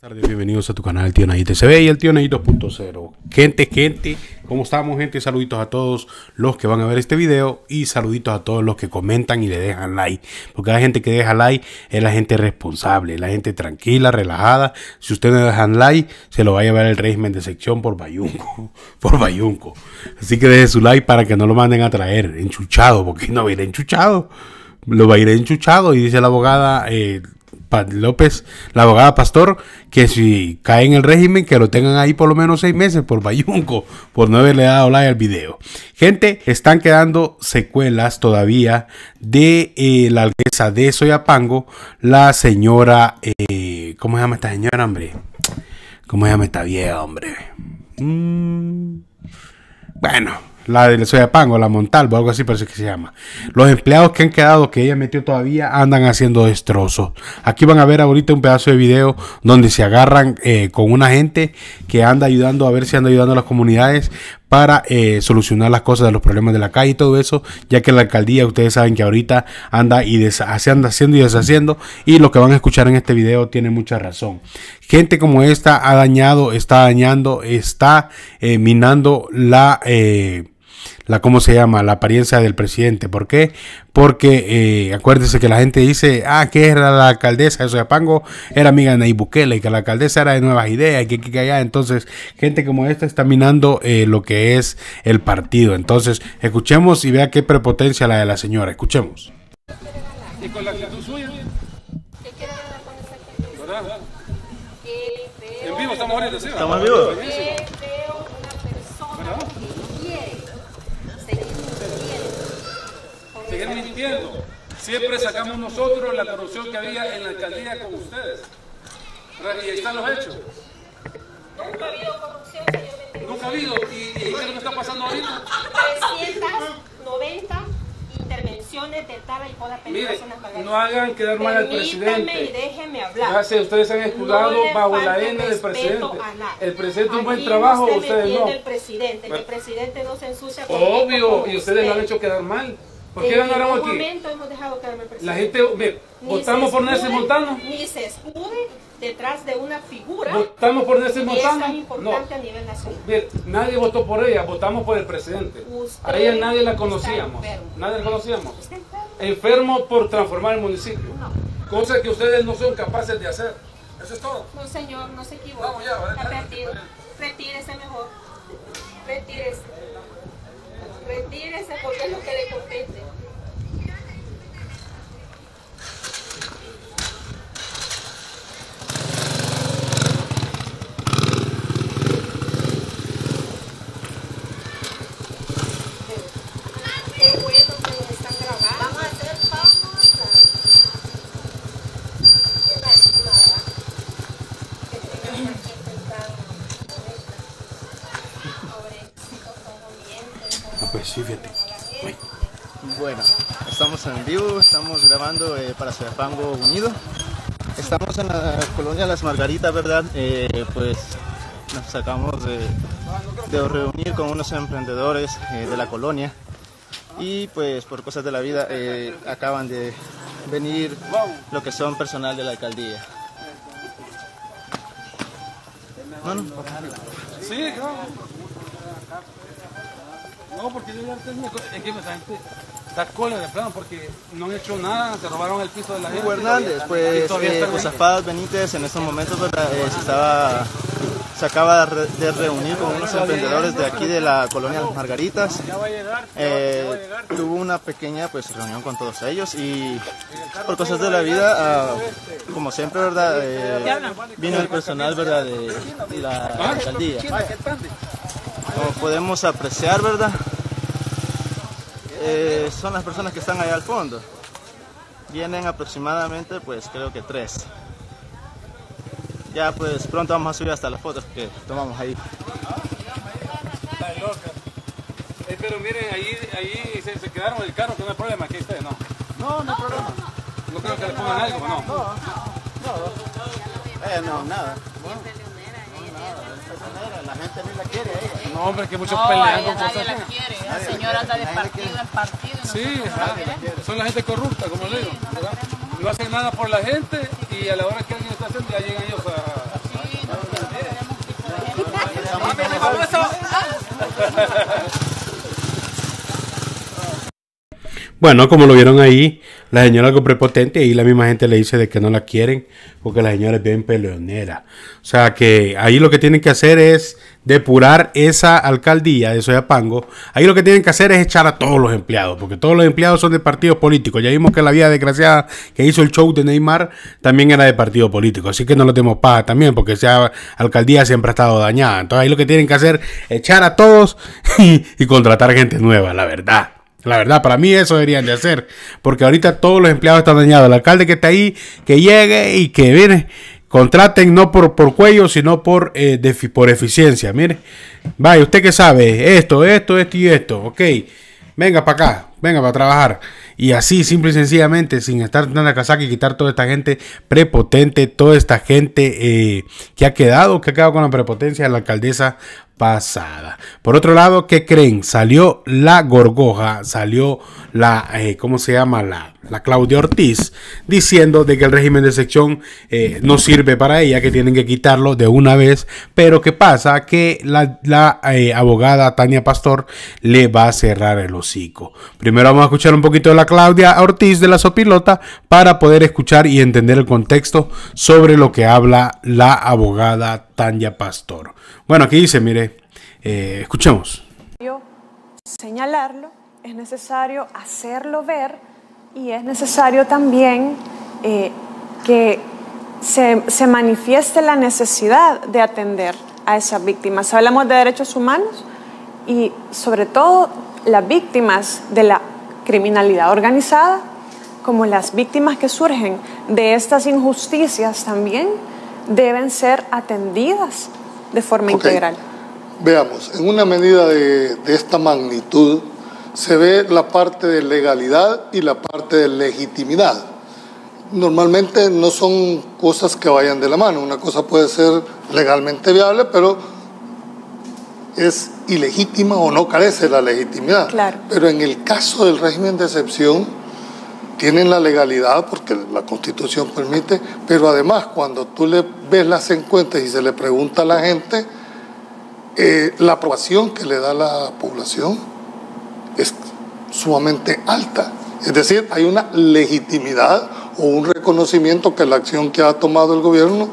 Tardes, bienvenidos a tu canal El Tío Nayito ve y el Tío Nayito 2.0 Gente, gente, ¿cómo estamos gente? Saluditos a todos los que van a ver este video y saluditos a todos los que comentan y le dejan like Porque la gente que deja like es la gente responsable, la gente tranquila, relajada. Si ustedes no dejan like, se lo va a llevar el régimen de sección por Bayunco Por Bayunco. Así que deje su like para que no lo manden a traer enchuchado Porque no va a ir enchuchado Lo va a ir enchuchado y dice la abogada... Eh, López, la abogada Pastor, que si cae en el régimen, que lo tengan ahí por lo menos seis meses por Bayunco, por no haberle dado like al video. Gente, están quedando secuelas todavía de eh, la alcaldesa de Soyapango, la señora, eh, ¿cómo se llama esta señora, hombre? ¿Cómo se llama esta vieja, hombre? Mm, bueno, la de Soyapango, la Montalvo, algo así parece que se llama. Los empleados que han quedado, que ella metió todavía, andan haciendo destrozos. Aquí van a ver ahorita un pedazo de video donde se agarran eh, con una gente que anda ayudando, a ver si anda ayudando a las comunidades para eh, solucionar las cosas de los problemas de la calle y todo eso, ya que la alcaldía, ustedes saben que ahorita anda y anda haciendo y deshaciendo, y lo que van a escuchar en este video tiene mucha razón. Gente como esta ha dañado, está dañando, está eh, minando la la ¿cómo se llama? La apariencia del presidente. ¿Por qué? Porque eh, acuérdense que la gente dice, ah, que era la alcaldesa de Soyapango, era amiga de Nayib Bukele, y que la alcaldesa era de Nuevas Ideas, y que, que, allá. Entonces, gente como esta está minando eh, lo que es el partido. Entonces, escuchemos y vea qué prepotencia la de la señora. Escuchemos. Y con la actitud suya. En vivo estamos ahorita, ¿sí? Estamos en vivo. seguir mintiendo. Siempre sacamos nosotros la corrupción que había en la alcaldía con ustedes. Y ahí están los hechos. Nunca ha habido corrupción, señor Nunca ha habido. ¿Y, qué es lo que está pasando ahorita? 390 intervenciones de Tala y Poda Mire, no hagan quedar mal al presidente. y déjeme hablar. Gracias, ustedes han escudado bajo la N del presidente. El presidente un buen trabajo, ustedes no. El presidente, el presidente no se ensucia con Obvio, y ustedes lo han hecho quedar mal. ¿Por qué ganáramos aquí? momento hemos dejado presidente. La gente, votamos por Nelson Montano. Ni se escude detrás de una figura. Votamos por Nelson Montano. Es importante a nivel nacional. Bien, nadie votó por ella, votamos por el presidente. a ella nadie la conocíamos. Nadie la conocíamos. Enfermo por transformar el municipio. No. Cosa que ustedes no son capaces de hacer. Eso es todo. No, señor, no se equivoque. Vamos ya. Retírese mejor. Retírese. Retírese porque es lo que le compete. Qué bueno que nos están grabando. Vamos a hacer famosa. Qué lástima, ¿verdad? Que tengan aquí pues sí, fíjate. Bueno, estamos en vivo, estamos grabando eh, para Pango Unido. Estamos en la colonia Las Margaritas, ¿verdad? Eh, pues nos acabamos de, reunir con unos emprendedores eh, de la colonia y pues por cosas de la vida acaban de venir lo que son personal de la alcaldía. Sí, no, porque yo ya tengo... Es que esa gente está cola de plano porque no han hecho nada, se robaron el piso de la gente. Hugo Hernández, pues eh, Benítez en estos momentos eh, se, estaba, se acaba de reunir con unos emprendedores de aquí de la colonia Las Margaritas. Eh, tuvo una pequeña pues reunión con todos ellos y por cosas de la vida, ah, como siempre, ¿verdad? Eh, vino el personal, ¿verdad? De la alcaldía. Como podemos apreciar, ¿verdad? Eh, son las personas que están allá al fondo. Vienen aproximadamente, pues creo que tres. Ya pues pronto vamos a subir hasta las fotos que tomamos ahí. Eh, pero miren, ahí, ahí se, se, quedaron el carro, que no hay problema, aquí ustedes, ¿no? No, no hay problema. No creo que le pongan algo, ¿no? No, no. Eh, no, nada la gente ni la quiere ella. No, hombre, que muchos no, pelean con nadie cosas. la quiere, esa señora anda de partido en partido. Y sí, no la son la gente corrupta, como sí, le digo. No, no, hacen nada por la gente y a la hora que alguien está haciendo ya llegan ellos a... Bueno, como lo vieron ahí, la señora algo prepotente y la misma gente le dice de que no la quieren porque la señora es bien peleonera. O sea que ahí lo que tienen que hacer es depurar esa alcaldía de Soyapango. Ahí lo que tienen que hacer es echar a todos los empleados, porque todos los empleados son de partidos políticos. Ya vimos que la vida desgraciada que hizo el show de Neymar también era de partido político. Así que no lo tenemos paga también, porque esa alcaldía siempre ha estado dañada. Entonces ahí lo que tienen que hacer es echar a todos y contratar gente nueva, la verdad. La verdad, para mí eso deberían de hacer. Porque ahorita todos los empleados están dañados. El alcalde que está ahí, que llegue y que viene, contraten no por, por cuello, sino por, eh, por eficiencia. Mire, vaya, usted que sabe, esto, esto, esto y esto. Ok, venga para acá, venga para trabajar. Y así, simple y sencillamente, sin estar la casaca y quitar toda esta gente prepotente, toda esta gente eh, que ha quedado, que ha quedado con la prepotencia de la alcaldesa pasada. Por otro lado, ¿qué creen? Salió la gorgoja, salió la, eh, ¿cómo se llama? La, la, Claudia Ortiz, diciendo de que el régimen de sección eh, no sirve para ella, que tienen que quitarlo de una vez. Pero ¿qué pasa? Que la, la abogada Tania Pastor le va a cerrar el hocico. Primero vamos a escuchar un poquito de la Claudia Ortiz de la Sopilota para poder escuchar y entender el contexto sobre lo que habla la abogada Tania Pastor. Bueno, aquí dice, mire, eh, escuchemos. Señalarlo, es necesario hacerlo ver y es necesario también eh, que se, se, manifieste la necesidad de atender a esas víctimas. Hablamos de derechos humanos y sobre todo las víctimas de la criminalidad organizada, como las víctimas que surgen de estas injusticias también deben ser atendidas de forma integral. Veamos, en una medida de, de, esta magnitud se ve la parte de legalidad y la parte de legitimidad. Normalmente no son cosas que vayan de la mano. Una cosa puede ser legalmente viable, pero es ilegítima o no carece de la legitimidad. Claro. Pero en el caso del régimen de excepción, tienen la legalidad porque la constitución permite, pero además cuando tú le ves las encuestas y se le pregunta a la gente, eh, la aprobación que le da la población es sumamente alta. Es decir, hay una legitimidad o un reconocimiento que la acción que ha tomado el gobierno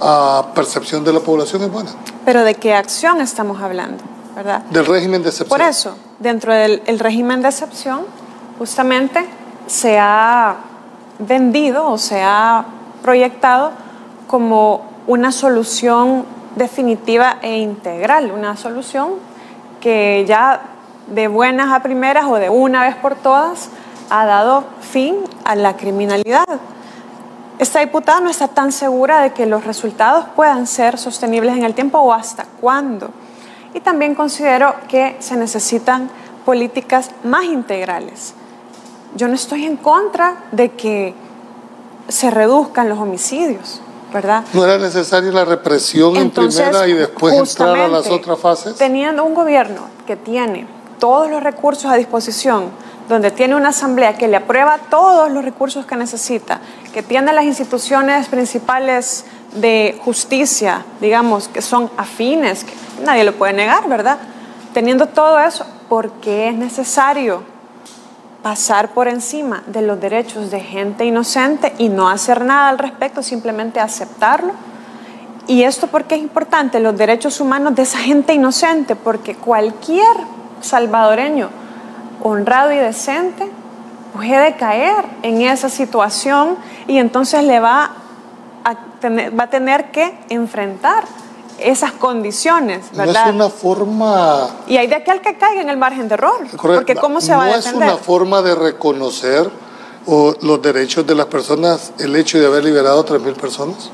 a percepción de la población es buena. Pero ¿de qué acción estamos hablando? ¿verdad? Del régimen de excepción. Por eso, dentro del el régimen de excepción, justamente se ha vendido o se ha proyectado como una solución definitiva e integral, una solución que ya de buenas a primeras o de una vez por todas ha dado fin a la criminalidad. Esta diputada no está tan segura de que los resultados puedan ser sostenibles en el tiempo o hasta cuándo. Y también considero que se necesitan políticas más integrales yo no estoy en contra de que se reduzcan los homicidios, ¿verdad? ¿No era necesaria la represión en primera y después entrar a las otras fases? Teniendo un gobierno que tiene todos los recursos a disposición, donde tiene una asamblea que le aprueba todos los recursos que necesita, que tiene las instituciones principales de justicia, digamos, que son afines, nadie lo puede negar, ¿verdad? Teniendo todo eso, ¿por qué es necesario pasar por encima de los derechos de gente inocente y no hacer nada al respecto, simplemente aceptarlo. Y esto porque es importante, los derechos humanos de esa gente inocente, porque cualquier salvadoreño honrado y decente puede caer en esa situación y entonces le va a tener, va a tener que enfrentar esas condiciones, ¿verdad? No es una forma... Y hay de aquel que caiga en el margen de error, Correcto. porque ¿cómo se va a defender? No es una forma de reconocer o los derechos de las personas el hecho de haber liberado a 3.000 personas.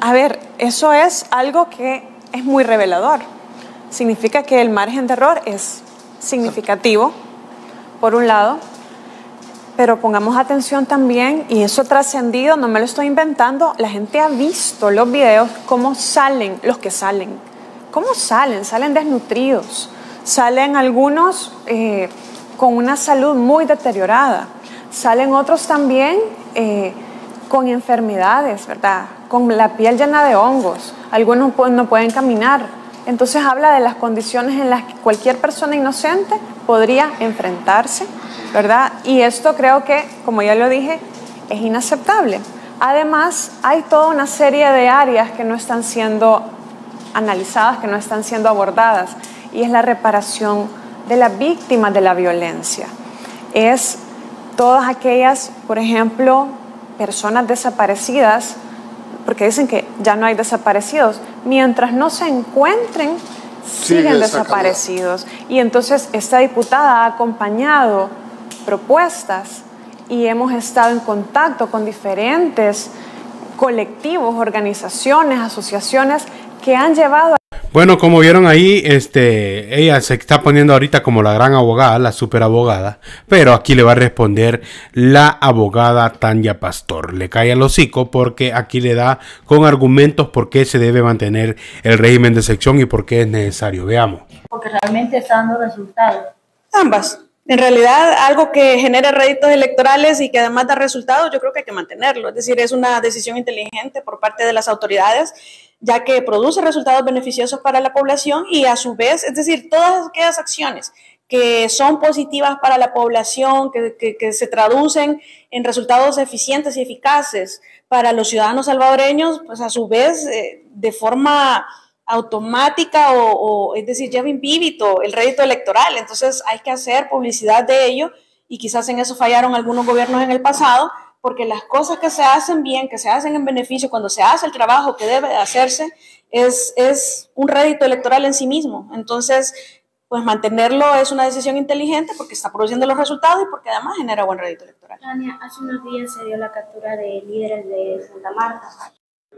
A ver, eso es algo que es muy revelador. Significa que el margen de error es significativo, por un lado, pero pongamos atención también, y eso trascendido, no me lo estoy inventando, la gente ha visto los videos, cómo salen los que salen, cómo salen, salen desnutridos, salen algunos eh, con una salud muy deteriorada, salen otros también eh, con enfermedades, ¿verdad? Con la piel llena de hongos, algunos no pueden caminar, entonces habla de las condiciones en las que cualquier persona inocente podría enfrentarse, ¿verdad? Y esto creo que, como ya lo dije, es inaceptable. Además, hay toda una serie de áreas que no están siendo analizadas, que no están siendo abordadas, y es la reparación de las víctimas de la violencia. Es todas aquellas, por ejemplo, personas desaparecidas, porque dicen que ya no hay desaparecidos, mientras no se encuentren, siguen desaparecidos. Y entonces esta diputada ha acompañado propuestas y hemos estado en contacto con diferentes colectivos, organizaciones, asociaciones que han llevado bueno, como vieron ahí, este, ella se está poniendo ahorita como la gran abogada, la super abogada, pero aquí le va a responder la abogada Tanya Pastor. Le cae al hocico porque aquí le da con argumentos por qué se debe mantener el régimen de sección y por qué es necesario. Veamos. Porque realmente está dando resultados. Ambas. En realidad, algo que genera réditos electorales y que además da resultados, yo creo que hay que mantenerlo. Es decir, es una decisión inteligente por parte de las autoridades ya que produce resultados beneficiosos para la población y a su vez, es decir, todas aquellas acciones que son positivas para la población, que, se traducen en resultados eficientes y eficaces para los ciudadanos salvadoreños, pues a su vez, eh, de forma automática o, es decir, lleva impíbito el rédito electoral. Entonces hay que hacer publicidad de ello y quizás en eso fallaron algunos gobiernos en el pasado, porque las cosas que se hacen bien, que se hacen en beneficio, cuando se hace el trabajo que debe de hacerse, es, es un rédito electoral en sí mismo. Entonces, pues mantenerlo es una decisión inteligente porque está produciendo los resultados y porque además genera buen rédito electoral. Tania, hace unos días se dio la captura de líderes de Santa Marta.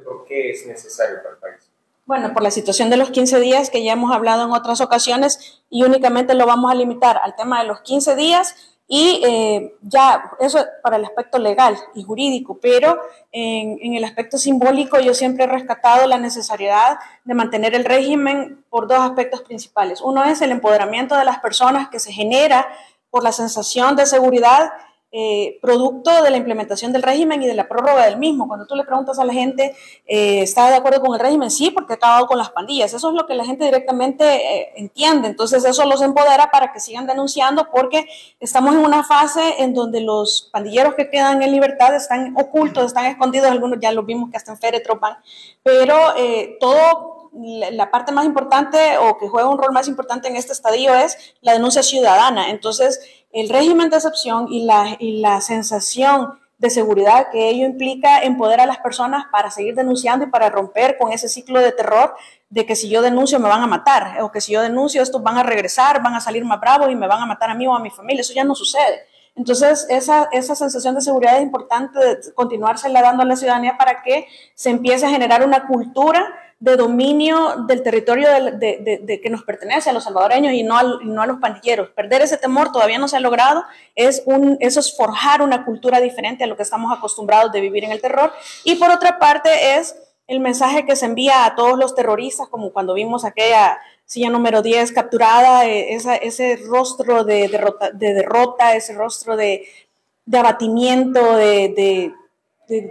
¿Por qué es necesario para el país? Bueno, por la situación de los 15 días que ya hemos hablado en otras ocasiones y únicamente lo vamos a limitar al tema de los 15 días y eh, ya, eso para el aspecto legal y jurídico, pero en, en, el aspecto simbólico yo siempre he rescatado la necesidad de mantener el régimen por dos aspectos principales. Uno es el empoderamiento de las personas que se genera por la sensación de seguridad eh, producto de la implementación del régimen y de la prórroga del mismo. Cuando tú le preguntas a la gente, eh, ¿está de acuerdo con el régimen? Sí, porque ha acabado con las pandillas. Eso es lo que la gente directamente eh, entiende. Entonces eso los empodera para que sigan denunciando porque estamos en una fase en donde los pandilleros que quedan en libertad están ocultos, están escondidos, algunos ya los vimos que hasta en féretro van, pero todo la parte más importante o que juega un rol más importante en este estadio es la denuncia ciudadana. Entonces, el régimen de excepción y la, y la sensación de seguridad que ello implica empoderar a las personas para seguir denunciando y para romper con ese ciclo de terror de que si yo denuncio me van a matar o que si yo denuncio estos van a regresar, van a salir más bravos y me van a matar a mí o a mi familia. Eso ya no sucede. Entonces, esa, esa sensación de seguridad es importante continuársela dando a la ciudadanía para que se empiece a generar una cultura de dominio del territorio de, que nos pertenece a los salvadoreños y no a, no a los pandilleros. Perder ese temor todavía no se ha logrado, es un, eso es forjar una cultura diferente a lo que estamos acostumbrados de vivir en el terror. Y por otra parte es el mensaje que se envía a todos los terroristas, como cuando vimos aquella silla número 10 capturada, eh, ese rostro de derrota, de derrota ese rostro de, abatimiento, de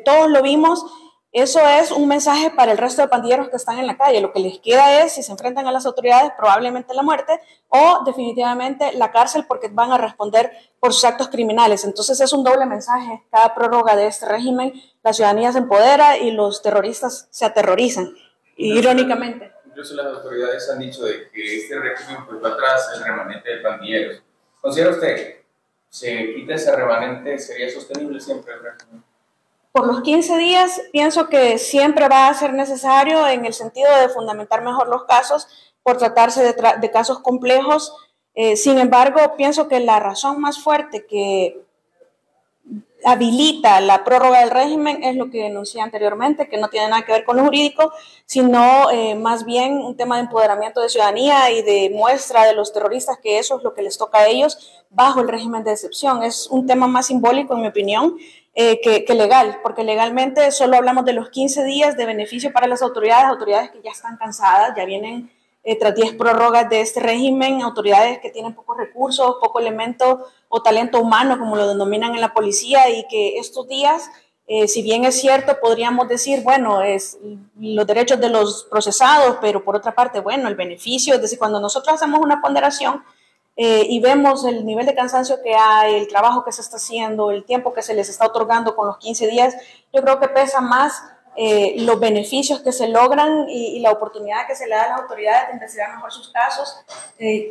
todos lo vimos eso es un mensaje para el resto de pandilleros que están en la calle. Lo que les queda es, si se enfrentan a las autoridades, probablemente la muerte o definitivamente la cárcel porque van a responder por sus actos criminales. Entonces es un doble mensaje. Cada prórroga de este régimen, la ciudadanía se empodera y los terroristas se aterrorizan, irónicamente. Incluso las autoridades han dicho de que este régimen pues, atrás el remanente de pandilleros. ¿Considera usted se quita ese remanente, sería sostenible siempre el régimen? Por los 15 días pienso que siempre va a ser necesario en el sentido de fundamentar mejor los casos por tratarse de, casos complejos. Eh, sin embargo, pienso que la razón más fuerte que habilita la prórroga del régimen es lo que denuncié anteriormente, que no tiene nada que ver con lo jurídico, sino eh, más bien un tema de empoderamiento de ciudadanía y de muestra de los terroristas que eso es lo que les toca a ellos bajo el régimen de excepción. Es un tema más simbólico, en mi opinión, eh, que, legal, porque legalmente solo hablamos de los 15 días de beneficio para las autoridades, autoridades que ya están cansadas, ya vienen eh, tras 10 prórrogas de este régimen, autoridades que tienen pocos recursos, poco elemento o talento humano, como lo denominan en la policía, y que estos días Eh, si bien es cierto, podríamos decir, bueno, es los derechos de los procesados, pero por otra parte, bueno, el beneficio, es decir, cuando nosotros hacemos una ponderación eh, y vemos el nivel de cansancio que hay, el trabajo que se está haciendo, el tiempo que se les está otorgando con los 15 días, yo creo que pesa más eh, los beneficios que se logran y, la oportunidad que se le da a las autoridades de investigar mejor sus casos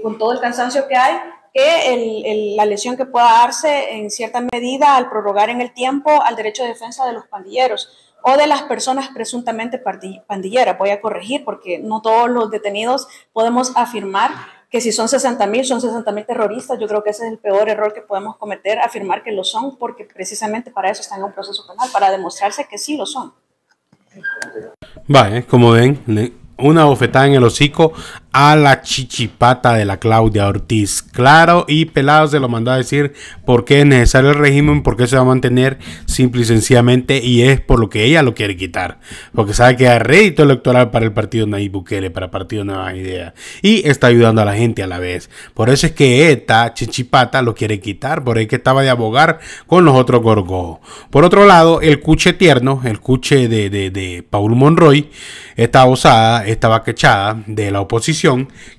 con todo el cansancio que hay que la lesión que pueda darse en cierta medida al prorrogar en el tiempo al derecho de defensa de los pandilleros o de las personas presuntamente pandilleras. Voy a corregir porque no todos los detenidos podemos afirmar que si son 60 mil, son 60 mil terroristas. Yo creo que ese es el peor error que podemos cometer, afirmar que lo son, porque precisamente para eso están en un proceso penal, para demostrarse que sí lo son. Vale, como ven, una bofetada en el hocico a la chichipata de la Claudia Ortiz. Claro y pelado se lo mandó a decir por qué es necesario el régimen, por qué se va a mantener simple y sencillamente y es por lo que ella lo quiere quitar. Porque sabe que hay rédito electoral para el partido Nayib Bukele, para el partido Nueva Idea y está ayudando a la gente a la vez. Por eso es que esta chichipata lo quiere quitar, por ahí que estaba de abogar con los otros gorgojos. Por otro lado, el cuche tierno, el cuche de, de, de Paul Monroy, esta osada, esta vaquechada de la oposición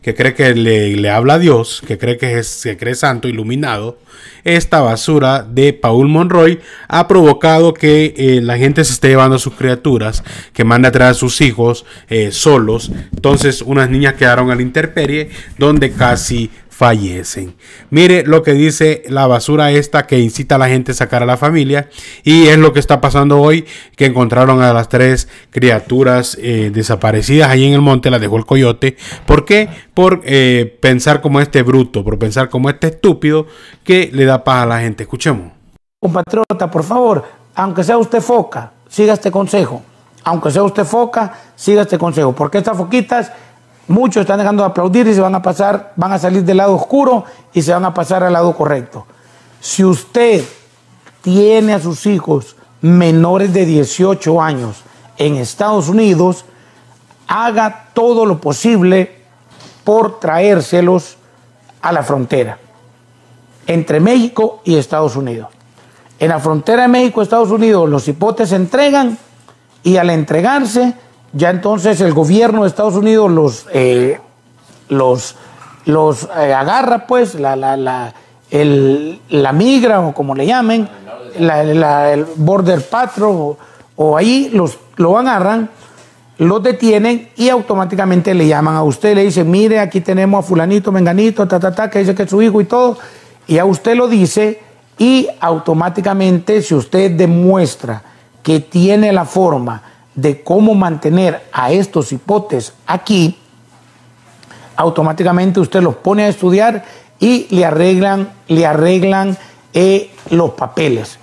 que cree que le, habla a Dios, que cree que, es, cree santo, iluminado, esta basura de Paul Monroy ha provocado que eh, la gente se esté llevando a sus criaturas, que manda a traer a sus hijos eh, solos. Entonces unas niñas quedaron a la intemperie donde casi fallecen. Mire lo que dice la basura esta que incita a la gente a sacar a la familia y es lo que está pasando hoy que encontraron a las tres criaturas eh, desaparecidas ahí en el monte, las dejó el coyote. ¿Por qué? Por eh, pensar como este bruto, por pensar como este estúpido que le da paz a la gente. Escuchemos. Compatriota, por favor, aunque sea usted foca, siga este consejo. Aunque sea usted foca, siga este consejo. Porque estas foquitas Muchos están dejando de aplaudir y se van a pasar, van a salir del lado oscuro y se van a pasar al lado correcto. Si usted tiene a sus hijos menores de 18 años en Estados Unidos, haga todo lo posible por traérselos a la frontera entre México y Estados Unidos. En la frontera de México y Estados Unidos los hipotes se entregan y al entregarse ya entonces el gobierno de Estados Unidos los, eh, los, los eh, agarra, pues, la, la, la, el, la migra o como le llamen, el Border Patrol o, ahí los, lo agarran, los detienen y automáticamente le llaman a usted, le dicen, mire, aquí tenemos a fulanito, menganito, ta, ta, ta, que dice que es su hijo y todo, y a usted lo dice y automáticamente si usted demuestra que tiene la forma, de cómo mantener a estos hipotes aquí, automáticamente usted los pone a estudiar y le arreglan, le arreglan eh, los papeles.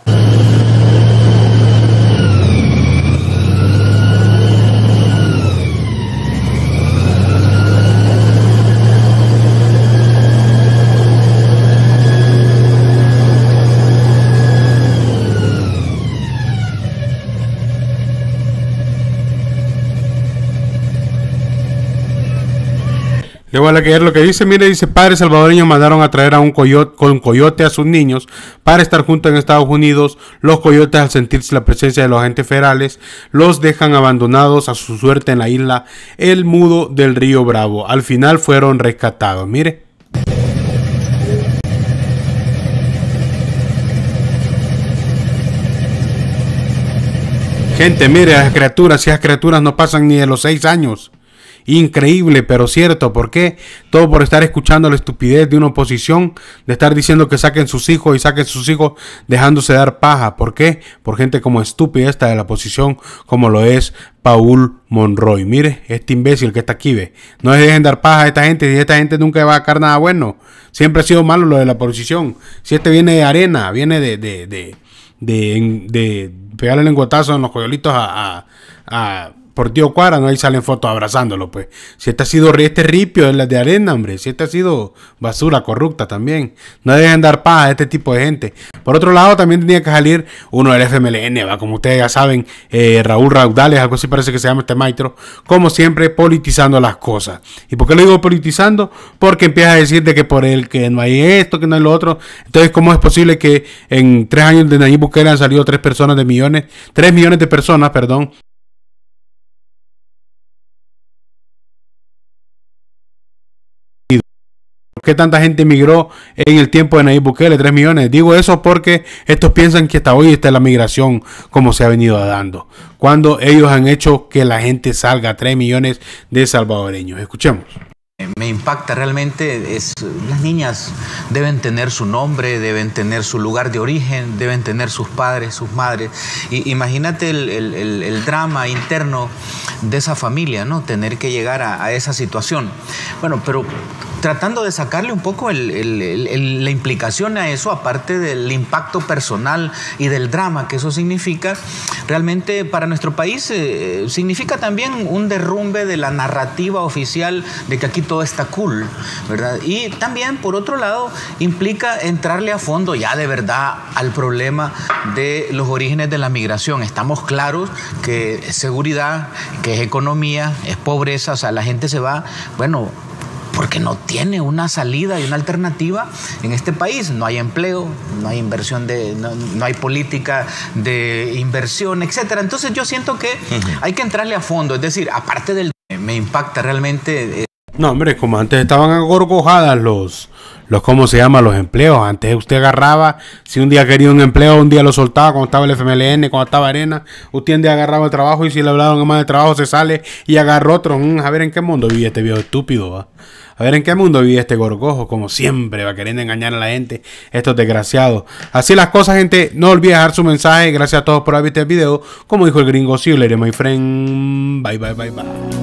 Le voy a leer lo que dice. Mire, dice, padres salvadoreños mandaron a traer a un coyote, con coyote a sus niños para estar juntos en Estados Unidos. Los coyotes, al sentirse la presencia de los agentes federales, los dejan abandonados a su suerte en la isla El Mudo del Río Bravo. Al final fueron rescatados. Mire. Gente, mire, esas criaturas, si esas criaturas no pasan ni de los seis años. Increíble, pero cierto. ¿Por qué? Todo por estar escuchando la estupidez de una oposición, de estar diciendo que saquen sus hijos y saquen sus hijos dejándose dar paja. ¿Por qué? Por gente como estúpida esta de la oposición, como lo es Paul Monroy. Mire, este imbécil que está aquí, ve. No dejen dar paja a esta gente, y esta gente nunca va a sacar nada bueno. Siempre ha sido malo lo de la oposición. Si este viene de arena, viene de, de, de, de, de pegarle el lenguatazo en los coyolitos a, a por Tío Cuara, no ahí salen fotos abrazándolo, pues. Si este ha sido este ripio, es la de arena, hombre. Si este ha sido basura corrupta también. No dejen dar paz a este tipo de gente. Por otro lado, también tenía que salir uno del FMLN, va, como ustedes ya saben, eh, Raúl Raudales, algo así parece que se llama este maestro, como siempre, politizando las cosas. ¿Y por qué lo digo politizando? Porque empieza a decir de que por él que no hay esto, que no hay lo otro. Entonces, ¿cómo es posible que en tres años de Nayib Bukele han salido tres personas de millones, tres millones de personas, perdón, ¿Por qué tanta gente emigró en el tiempo de Nayib Bukele? 3 millones. Digo eso porque estos piensan que hasta hoy está la migración como se ha venido dando. Cuando ellos han hecho que la gente salga, 3 millones de salvadoreños. Escuchemos. Me impacta realmente, es, las niñas deben tener su nombre, deben tener su lugar de origen, deben tener sus padres, sus madres. Y, imagínate el, drama interno de esa familia, ¿no? Tener que llegar a, esa situación. Bueno, pero tratando de sacarle un poco la implicación a eso, aparte del impacto personal y del drama que eso significa, realmente para nuestro país eh, significa también un derrumbe de la narrativa oficial de que aquí todo está cool, ¿verdad? Y también, por otro lado, implica entrarle a fondo ya de verdad al problema de los orígenes de la migración. Estamos claros que es seguridad, que es economía, es pobreza, o sea, la gente se va, bueno, porque no tiene una salida y una alternativa en este país. No hay empleo, no hay inversión de, no, hay política de inversión, etcétera. Entonces yo siento que hay que entrarle a fondo. Es decir, aparte del me impacta realmente. No, hombre, como antes estaban agorgojadas los, los, ¿cómo se llama? Los empleos. Antes usted agarraba, si un día quería un empleo, un día lo soltaba cuando estaba el FMLN, cuando estaba Arena. Usted un día agarraba el trabajo y si le hablaban más de trabajo se sale y agarró otro. Mm, a ver en qué mundo vive este viejo estúpido, ¿va? A ver en qué mundo vive este gorgojo, como siempre, va queriendo engañar a la gente, estos desgraciados. Así las cosas, gente. No olvide dejar su mensaje. Gracias a todos por haber visto el video. Como dijo el gringo Silver, my friend. Bye, bye, bye, bye.